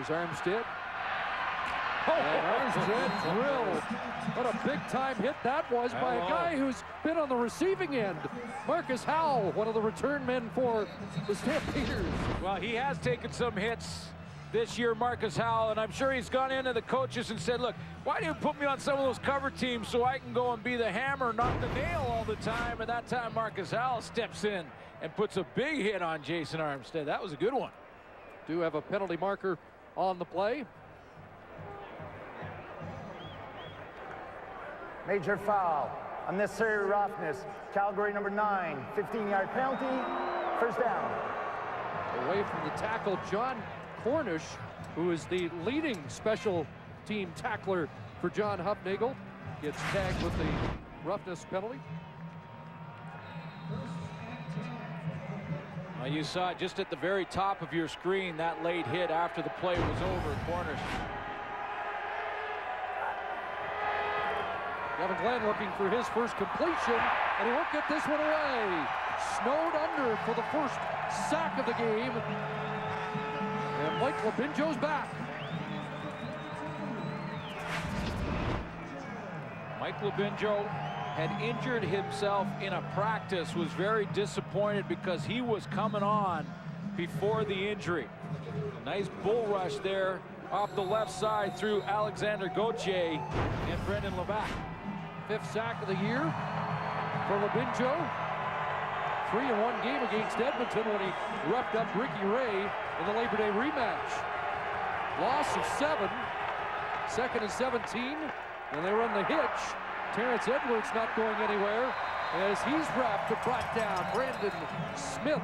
Here's Armstead. Oh, and Armstead drilled. What a big-time hit that was by a guy who's been on the receiving end. Marcus Howell, one of the return men for the Stampeders. Well, he has taken some hits this year, Marcus Howell, and I'm sure he's gone into the coaches and said, look, why do you put me on some of those cover teams so I can go and be the hammer, not the nail all the time? And that time Marcus Howell steps in and puts a big hit on Jason Armstead. That was a good one. Do have a penalty marker on the play. Major foul, unnecessary roughness, Calgary number nine, 15-yard penalty, first down. Away from the tackle, John Cornish, who is the leading special team tackler for John Hufnagel, gets tagged with the roughness penalty. Well, you saw it just at the very top of your screen, that late hit after the play was over, Cornish. Kevin Glenn looking for his first completion, and he won't get this one away. Snowed under for the first sack of the game. And Mike Labinjo's back. Mike Labinjo had injured himself in a practice, was very disappointed because he was coming on before the injury. Nice bull rush there off the left side through Alexander Gauthier and Brendan LaBatte. Fifth sack of the year for Labinjo. Three in one game against Edmonton when he roughed up Ricky Ray in the Labor Day rematch. Loss of seven, second and 17, and they run the hitch. Terrence Edwards not going anywhere as he's wrapped to brought down Brandon Smith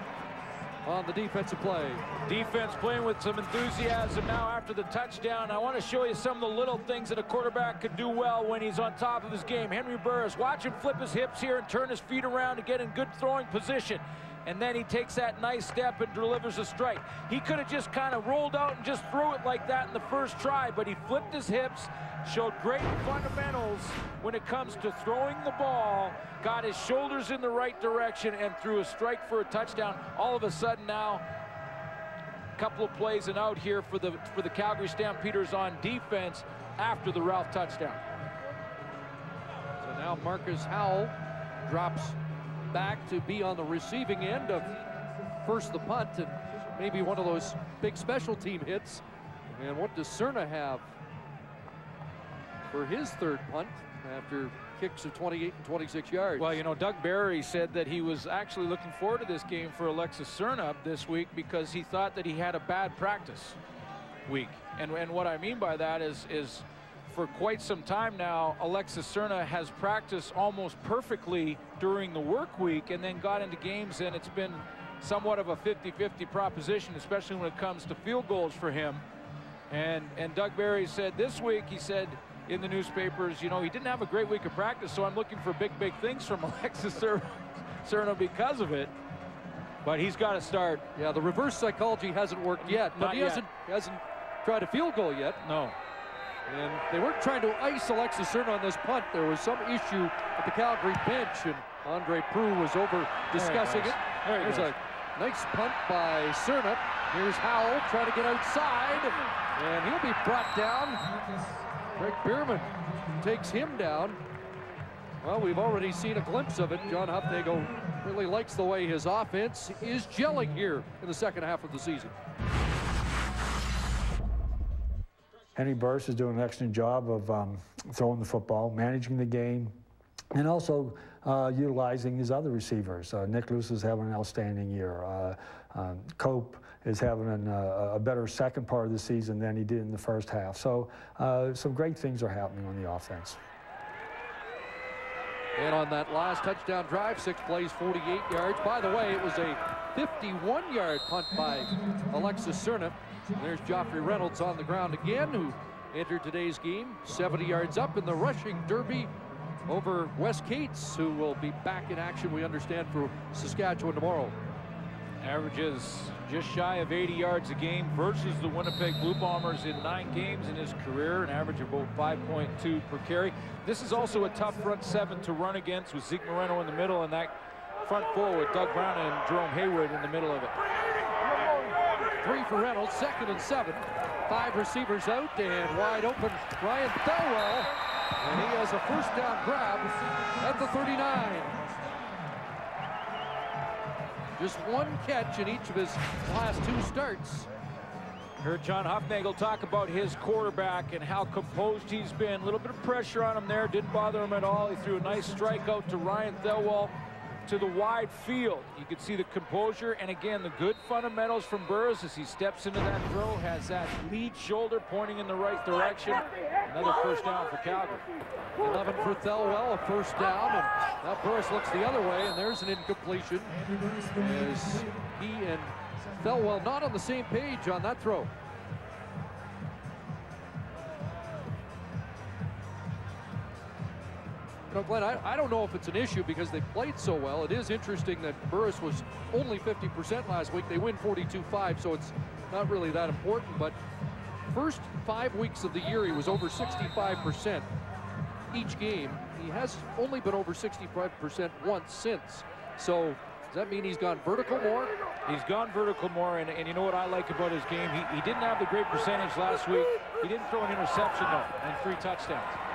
on the defensive play. Defense playing with some enthusiasm now after the touchdown. I want to show you some of the little things that a quarterback could do well when he's on top of his game. Henry Burris, watch him flip his hips here and turn his feet around to get in good throwing position and then he takes that nice step and delivers a strike. He could have just kind of rolled out and just threw it like that in the first try, but he flipped his hips, showed great fundamentals when it comes to throwing the ball, got his shoulders in the right direction, and threw a strike for a touchdown. All of a sudden now, a couple of plays and out here for the, for the Calgary Stampeders on defense after the Ralph touchdown. So now Marcus Howell drops back to be on the receiving end of first the punt and maybe one of those big special team hits. And what does Serna have for his third punt after kicks of 28 and 26 yards? Well, you know, Doug Berry said that he was actually looking forward to this game for Alexis Serna this week because he thought that he had a bad practice week. And, and what I mean by that is, is for quite some time now, Alexis Serna has practiced almost perfectly during the work week and then got into games and it's been somewhat of a 50-50 proposition, especially when it comes to field goals for him. And, and Doug Berry said this week, he said in the newspapers, you know, he didn't have a great week of practice, so I'm looking for big, big things from Alexis Serna because of it. But he's got to start. Yeah, the reverse psychology hasn't worked yet, but Not he yet. hasn't hasn't tried a field goal yet. No. And they weren't trying to ice Alexis Serna on this punt. There was some issue at the Calgary bench, and Andre Proulx was over discussing it. There he There's goes. a nice punt by Serna. Here's Howell trying to get outside, and he'll be brought down. Greg Bierman takes him down. Well, we've already seen a glimpse of it. John Hufnagel really likes the way his offense is gelling here in the second half of the season. Henry Burris is doing an excellent job of um, throwing the football, managing the game, and also uh, utilizing his other receivers. Uh, Nick Lewis is having an outstanding year. Uh, um, Cope is having an, uh, a better second part of the season than he did in the first half. So uh, some great things are happening on the offense. And on that last touchdown drive, six plays, 48 yards. By the way, it was a 51-yard punt by Alexis Serna. There's Joffrey Reynolds on the ground again, who entered today's game 70 yards up in the rushing derby over Wes Cates, who will be back in action, we understand, for Saskatchewan tomorrow. Averages just shy of 80 yards a game versus the Winnipeg Blue Bombers in nine games in his career, an average of about 5.2 per carry. This is also a tough front seven to run against with Zeke Moreno in the middle and that front four with Doug Brown and Jerome Haywood in the middle of it. Three for Reynolds, second and seven. five receivers out and wide open Ryan Thelwell. And he has a first down grab at the 39. Just one catch in each of his last two starts. Heard John Hufnagel talk about his quarterback and how composed he's been. A little bit of pressure on him there. Didn't bother him at all. He threw a nice strikeout to Ryan Thelwell to the wide field. You can see the composure and again the good fundamentals from Burris as he steps into that throw, has that lead shoulder pointing in the right direction. Another first down for Calgary. 11 for Thelwell, a first down, and now Burris looks the other way, and there's an incompletion as he and Thelwell not on the same page on that throw. Know, Glenn, I, I don't know if it's an issue because they played so well. It is interesting that Burris was only 50% last week. They win 42-5, so it's not really that important. But first five weeks of the year, he was over 65% each game. He has only been over 65% once since. So does that mean he's gone vertical more? He's gone vertical more, and, and you know what I like about his game? He, he didn't have the great percentage last week. He didn't throw an interception, though, and three touchdowns.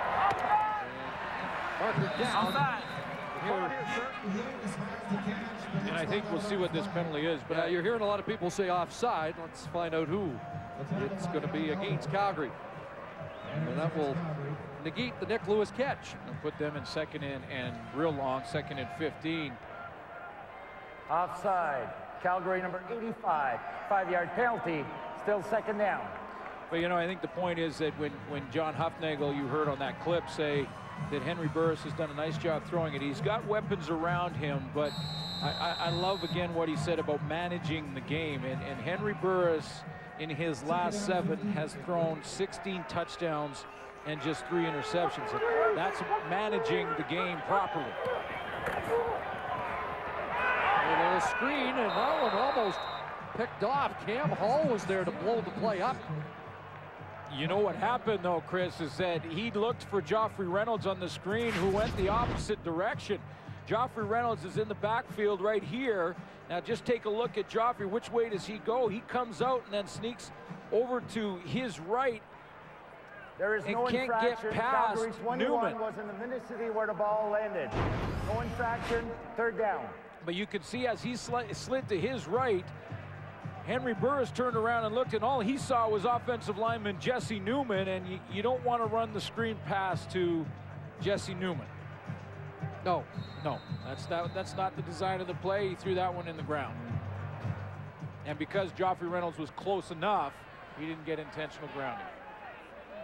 Parker down. And I think we'll see what this penalty is. But uh, you're hearing a lot of people say offside. Let's find out who it's going to be against Calgary. And that will negate the Nick Lewis catch. And put them in second and, and real long, second and 15. Offside. Calgary number 85. Five-yard penalty. Still second down. But, you know, I think the point is that when, when John Hufnagel, you heard on that clip, say that Henry Burris has done a nice job throwing it. He's got weapons around him, but I, I, I love, again, what he said about managing the game. And, and Henry Burris, in his last seven, has thrown 16 touchdowns and just three interceptions. And that's managing the game properly. A little screen, and that one almost picked off. Cam Hall was there to blow the play up. You know what happened, though, Chris, is that he looked for Joffrey Reynolds on the screen, who went the opposite direction. Joffrey Reynolds is in the backfield right here. Now, just take a look at Joffrey. Which way does he go? He comes out and then sneaks over to his right. There is no can't infraction. get past Calgary 21 Newman. was in the vicinity where the ball landed. No infraction. Third down. But you can see as he sli slid to his right, Henry Burris turned around and looked, and all he saw was offensive lineman Jesse Newman, and you, you don't want to run the screen pass to Jesse Newman. No, no, that's not, that's not the design of the play. He threw that one in the ground. And because Joffrey Reynolds was close enough, he didn't get intentional grounding.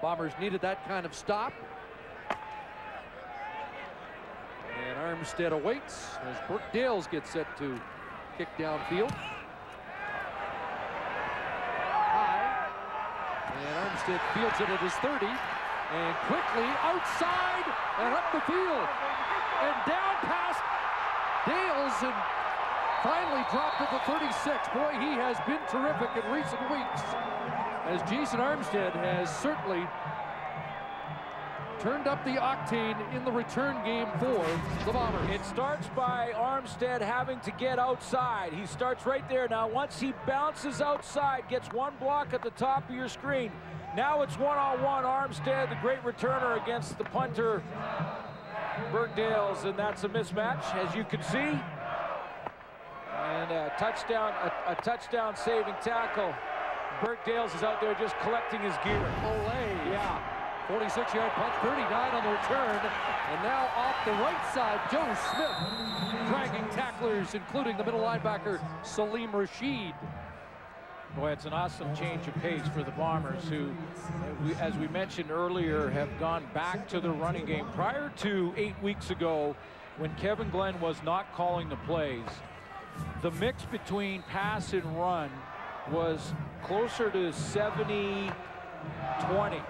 Bombers needed that kind of stop. And Armstead awaits as Burke Dales gets set to kick downfield. Armstead fields it at his 30. And quickly outside and up the field. And down past Dales and finally dropped at the 36. Boy, he has been terrific in recent weeks. As Jason Armstead has certainly turned up the octane in the return game for the Bombers. It starts by Armstead having to get outside. He starts right there. Now, once he bounces outside, gets one block at the top of your screen. Now it's one-on-one Armstead, the great returner against the punter, Burke Dales, and that's a mismatch, as you can see. And a touchdown, a, a touchdown saving tackle. Burke Dales is out there just collecting his gear. Olay. Yeah. 46-yard punt, 39 on the return. And now off the right side, Joe Smith dragging tacklers, including the middle linebacker, Salim Rashid. Boy, it's an awesome change of pace for the Bombers, who, as we mentioned earlier, have gone back to the running game. Prior to eight weeks ago, when Kevin Glenn was not calling the plays, the mix between pass and run was closer to 70 20.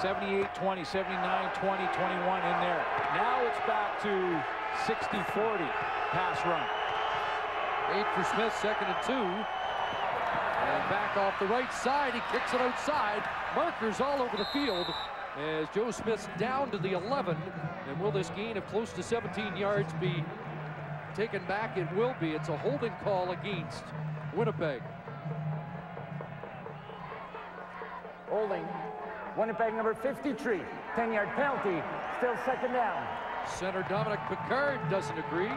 78 20, 79 20, 21 in there. Now it's back to 60 40 pass run. Eight for Smith, second and two. And back off the right side, he kicks it outside. Markers all over the field as Joe Smith's down to the 11. And will this gain of close to 17 yards be taken back? It will be. It's a holding call against Winnipeg. Holding. Winnipeg number 53. 10-yard penalty. Still second down. Center Dominic Picard doesn't agree.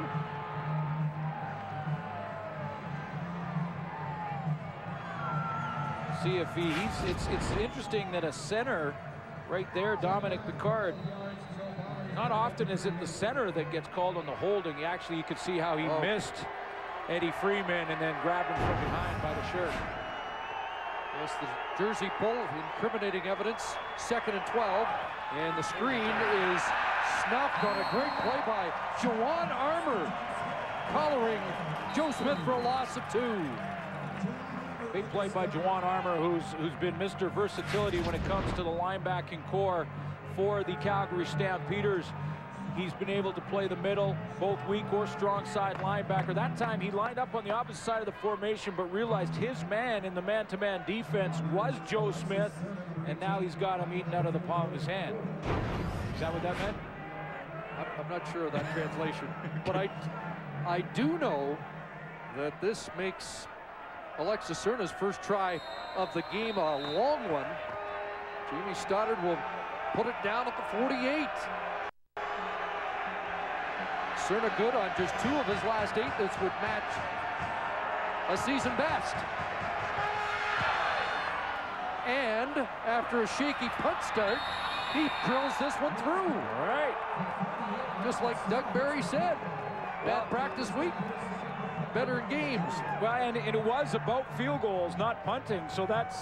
See if he, he's, it's, it's interesting that a center right there, Dominic Picard, not often is it the center that gets called on the holding. Actually, you could see how he Oh. missed Eddie Freeman and then grabbed him from behind by the shirt. Yes, the jersey pull, incriminating evidence. Second and 12. And the screen is snuffed on a great play by Jawan Armour. Collaring Joe Smith for a loss of two. Big play by Jawan Armour, who's who's been Mr. Versatility when it comes to the linebacking core for the Calgary Stampeders. He's been able to play the middle, both weak or strong side linebacker. That time he lined up on the opposite side of the formation, but realized his man in the man-to-man defense was Joe Smith, and now he's got him eaten out of the palm of his hand. Is that what that meant? I'm not sure of that translation, but I, I do know that this makes Alexis Serna's first try of the game a long one. Jamie Stoddard will put it down at the 48. Serna good on just two of his last eight. This would match a season best. And after a shaky punt start, he drills this one through. All right. Just like Doug Berry said, bad practice week, better in games. Well, and, it was about field goals, not punting. So that's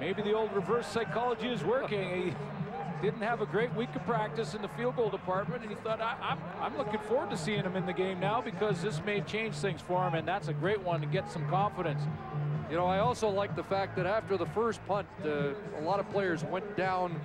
maybe the old reverse psychology is working. He didn't have a great week of practice in the field goal department, and he thought, I, I'm, I'm looking forward to seeing him in the game now because this may change things for him, and that's a great one to get some confidence. You know, I also like the fact that after the first punt, uh, a lot of players went down